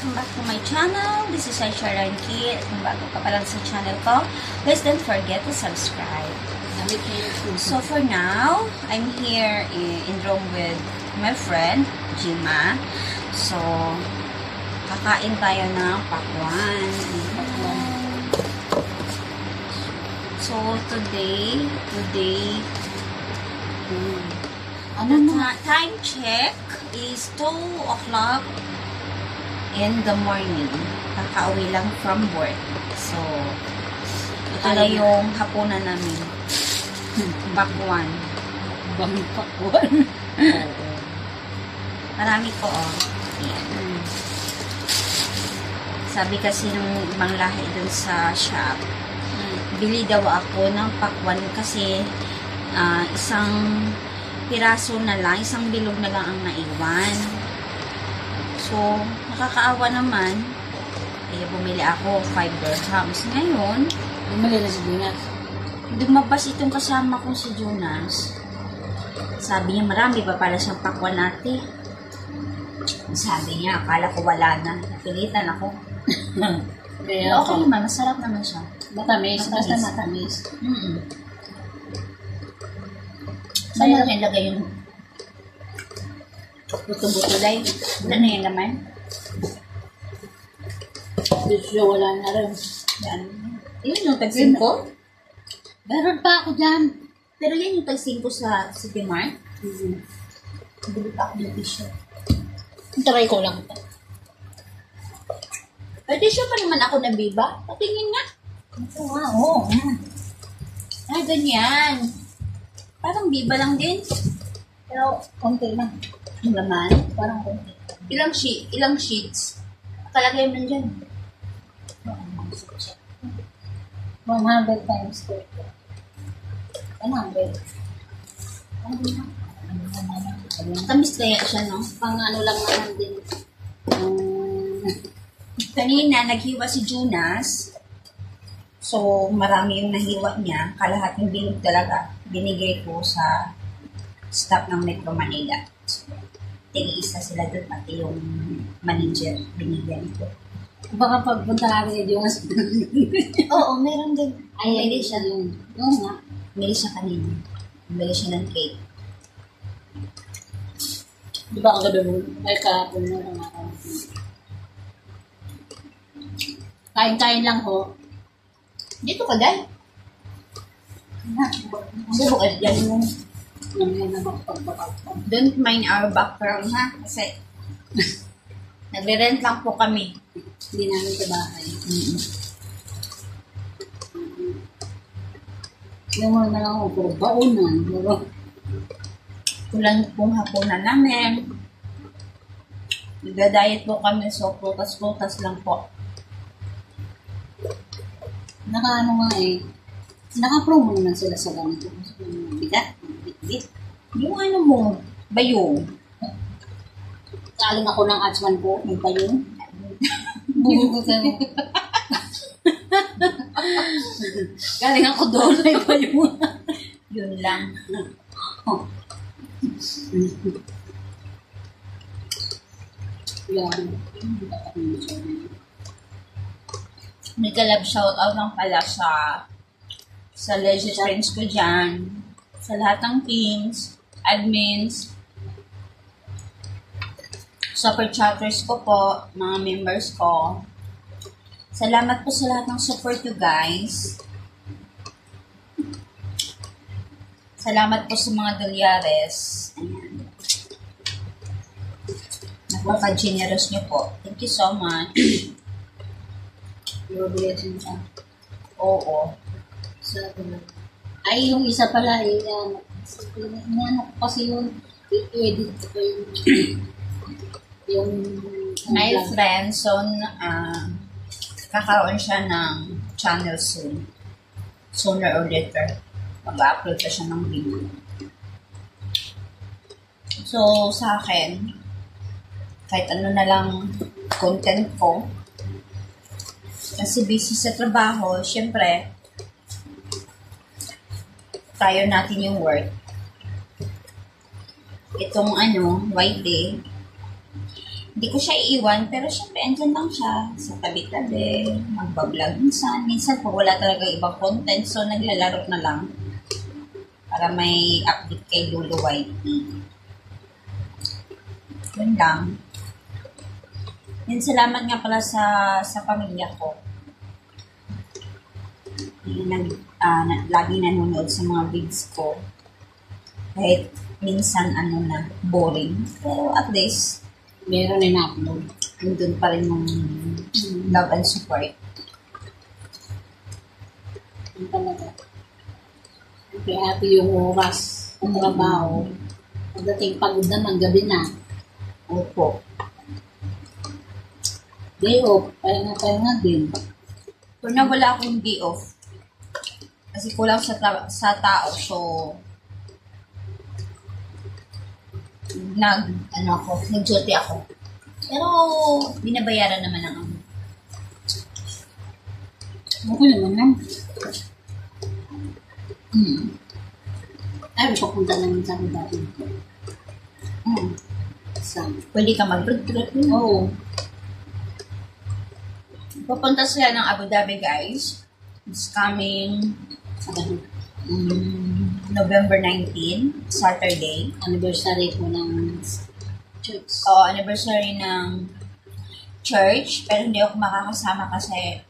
guys! Welcome back to my channel. This is Aisha Ranki. At kung bago ka pa lang sa channel ko, please don't forget to subscribe. So for now, I'm here in, Rome with my friend, Jima. So, kakain tayo ng pakwan. So, today, today, hmm, ano na, time check is 2 o'clock in the morning. Kakauwi lang from work. So, ito na yung hapunan namin. Bakwan. Bangkakwan. Oo. Marami ko, oh. Ayan. Sabi kasi nung ibang lahi dun sa shop, bili daw ako ng pakwan kasi ah, isang piraso na lang, isang bilog na lang ang naiwan. So, nakakaawa naman. Eh, bumili ako 5 dirhams. Ngayon, Bumali na si Dinas. lumabas itong kasama kong si Jonas. Sabi niya, marami pa pala siyang pakwan ate. Sabi niya, akala ko wala na. Napilitan ako. Kaya okay naman, masarap naman siya. matamis. Basta Matamis. matamis. Mm-mm. Saan lang ilagay yung buto-buto dahil? Wala na yung laman? Dito wala na rin. Yan. Yun yung tag-5 ko. Meron pa ako dyan. Pero yan yung tag-5 sa City Mart. Mm-hmm. Bili pa ako ng t-shirt. Try ko lang ito. Ay, t-shirt pa naman ako na biba. Patingin nga. Ito nga, oo. yan. Ay, ganyan. Parang biba lang din. Pero, konti lang. Ang laman. Parang konti. Ilang sheet, ilang sheets. Kalagay mo dyan. 100 times 30. 100. Tamis kaya siya, no? Pang ano lang naman din. Um, Kanina, naghiwa si Jonas. So, marami yung nahiwa niya. Kalahating bilog talaga. Binigay ko sa staff ng Metro Manila. So, tig-isa sila doon, pati yung manager binigyan ko. baka pagpunta natin yung Oo, meron din. Ay, hindi siya yun. Oo nga. Bili siya kanina. Bili siya ng cake. Di ba ang gabi mo? Ay, kahapon mo lang ako. Kain-kain lang ho. Dito ka, Day. Subo ka dyan mo. Don't mind our background, ha? Kasi, nagre-rent lang po kami. Hindi namin sa bahay. Yung mga na lang ako, baunan. Kulang pong hapunan namin. Nagda-diet po kami, so prutas-prutas lang po. naka ano nga eh. Naka-promo naman sila sa ganito. Sa Bit-bit. Yung ano mo, bayong. Kaling ako ng atsman ko, may. Buhay ko sa Galing ako doon, may pa yun. Lang. Oh. Yan. May kalab shoutout lang pala sa sa legit friends ko dyan. Sa lahat ng teams, admins, super chatters ko po, mga members ko. Salamat po sa lahat ng support you guys. Salamat po sa mga dolyares. Ayan. Napaka-generous niyo po. Thank you so much. Your blessing siya. Oo. Sa Ay, yung isa pala, eh, ano, ano ko kasi yung i-edit ko yung yung My friend, so, ah, kakaroon siya ng channel soon. Sooner or later. Mag-upload pa siya ng video. So, sa akin, kahit ano na lang content ko, kasi busy sa trabaho, syempre, tayo natin yung work. Itong ano, white day, hindi ko siya iiwan, pero syempre, andyan lang siya sa tabi-tabi, magbablog minsan. Minsan, pag wala talaga ibang content, so naglalaro na lang para may update kay Lulu Whitey. Yun lang. Yun, salamat nga pala sa sa pamilya ko. Yung ah, na, lagi nanonood sa mga vids ko. Kahit minsan ano na, boring. Pero at least, Meron na na-upload. nandun pa rin yung love and support. Yung talaga. Kaya happy yung oras ng trabaho. Pagdating pagod naman, gabi na. Opo. Day off, pahinga pahinga din. Pero na wala akong day off. Kasi kulang sa, ta- sa tao, so nag, ano ako, nag-duty ako. Pero, binabayaran naman ang ano. Okay naman yan. Hmm. Ay, papunta naman sa akin dati. Hmm. Sa, Pwede ka mag-road trip. oo. Papunta sila ng Abu Dhabi, guys. It's coming. Um, November 19, Saturday. anniversary ko ng church. o anniversary ng church, pero hindi ako makakasama kasi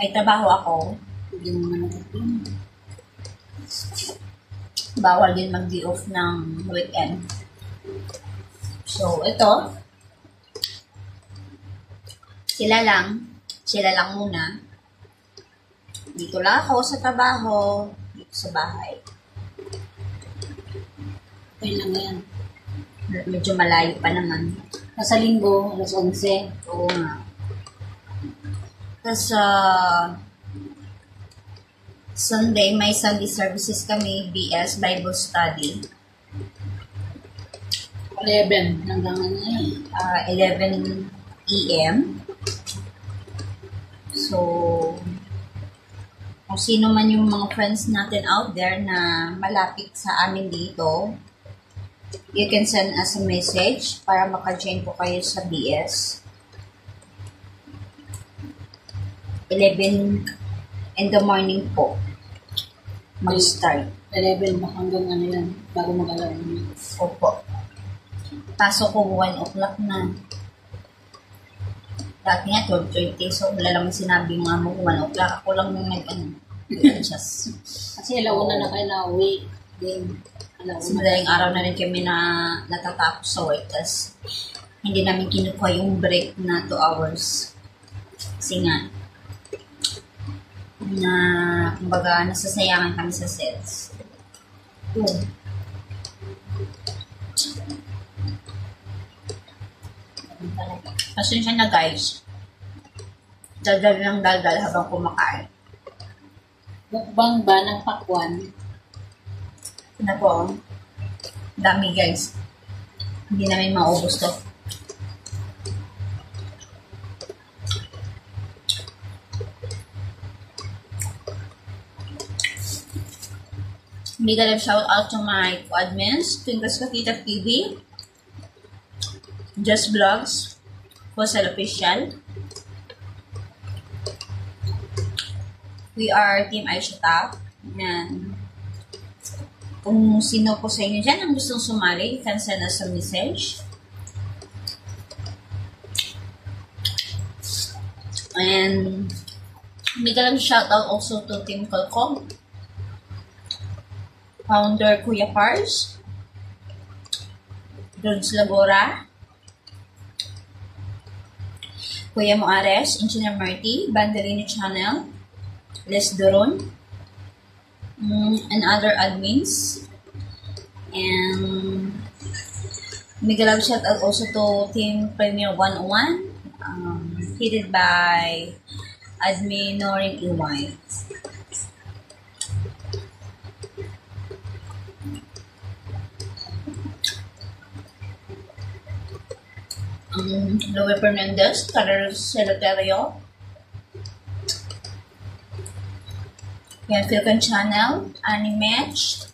may trabaho ako. Hindi mo naman. Bawal din mag-day off ng weekend. So, ito. Sila lang. Sila lang muna. Dito lang ako sa trabaho. Dito sa bahay. Okay lang yan. Medyo malayo pa naman. Nasa linggo, alas 11. Oo nga. Tapos, ah, Sunday, may Sunday services kami, BS, Bible Study. 11 hanggang ano yan. ah, 11 EM. So, kung sino man yung mga friends natin out there na malapit sa amin dito, you can send us a message para maka-join po kayo sa BS. 11 in the morning po. Mag-start. 11 ba hanggang ano yan, bago mag-alaw. Opo. Pasok ko 1 o'clock na. Dati nga 12.30, so wala naman sinabi mga mo 1 o'clock. Ako lang yung nag, ano, just, Kasi alauna na kayo na uwi. Then, alauna. madaling araw na rin kami na natatapos sa work. Tapos, hindi namin kinukuha yung break na 2 hours. Kasi nga, na, kumbaga, nasasayangan kami sa sales. Yun. Ganun talaga. Pasensya na guys. Daldal ng daldal habang kumakain. Mukbang ba ng pakwan? Na po, dami guys. Hindi namin maubos to. Big love shout out to my co-admins, Twinkles Kakita TV, Just Vlogs, Fossil Official. We are Team Aisha Tap. And kung sino po sa inyo dyan ang gustong sumali, you can send us a message. And big lang shout out also to Team Colcom. Founder Kuya Pars. George Lagora. Kuya Moares, Engineer Marty, Banderini Channel, Les Doron, mm, and other admins. And mega love shout out also to Team Premier 101, um, headed by admin Norin Iway. Um, Louis Fernandez, Carlos Celoterio, Yan, Philippine Channel, Animatch,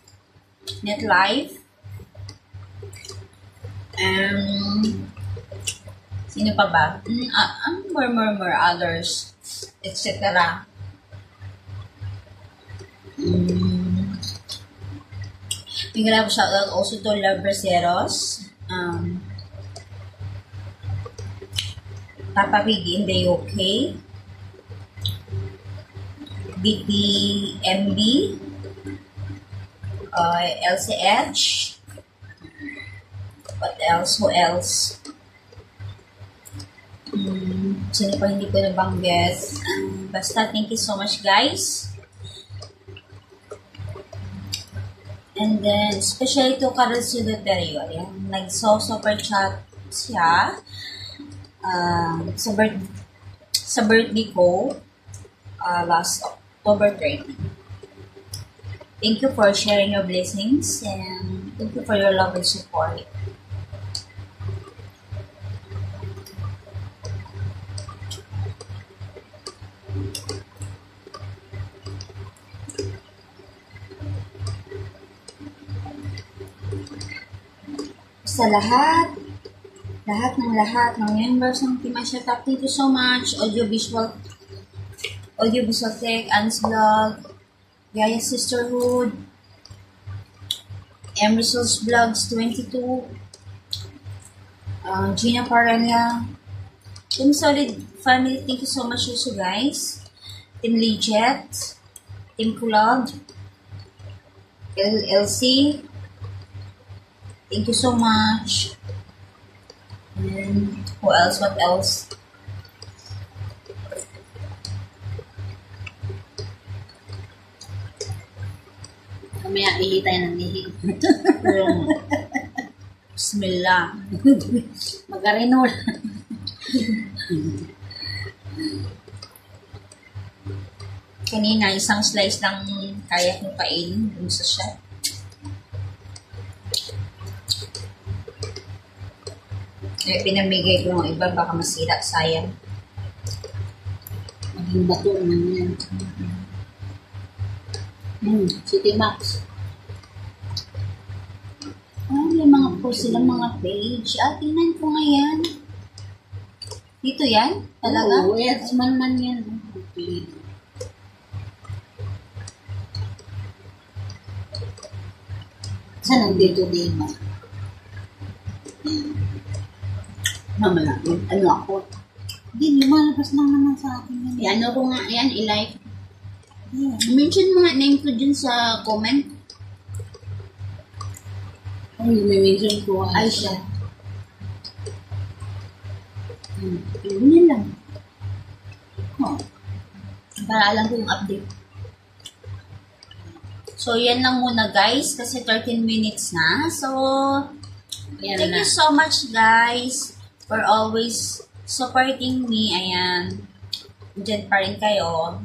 NetLife, um, Sino pa ba? Ah, more, more, more others, etc. Mm. Big love shout out also to Love Braceros. Um, Papa Big in the UK. BTMB. Uh, LCH. What else? Who else? Hmm, sino pa hindi ko nabanggit? Basta, thank you so much, guys. And then, especially to Carol Siloterio, ayan, nag-so-super chat siya um, sa, birth, sa birthday ko uh, last October 30. Thank you for sharing your blessings and thank you for your love and support. sa lahat, lahat ng lahat ng members ng Team Asya Top. Thank you so much. Audiovisual, Audiovisual Tech, An's Vlog, Gaya Sisterhood, Emerson's Vlogs 22, uh, Gina Parella, Team Solid Family, thank you so much also guys. Team Legit, Team Kulog, LLC, Thank you so much. And who else? What else? Mamaya ihi tayo ng ihi. Yung Bismillah. Magarinol. Kanina, isang slice lang kaya kong kainin dun sa shop. Eh, pinamigay ko ng iba, baka masira, sayang. Maging bato naman yan. Hmm, City Max. Ah, may mga post silang mga page. Ah, tingnan ko nga yan. Dito yan? Talaga? Oo, yes, man man yan. Okay. Saan nandito din ba? Mamaya, ano ako? Hindi, lumalabas lang naman sa akin. Yan, ano ko nga, yan, i-like. Yeah. Mention mo nga name ko dun sa comment. Ay, may mention ko. Ay, siya. Hmm. Yun lang. Oh. Para alam ko yung update. So, yan lang muna guys, kasi 13 minutes na. So, Ayan thank na. you so much guys for always supporting me. Ayan. Diyan pa rin kayo.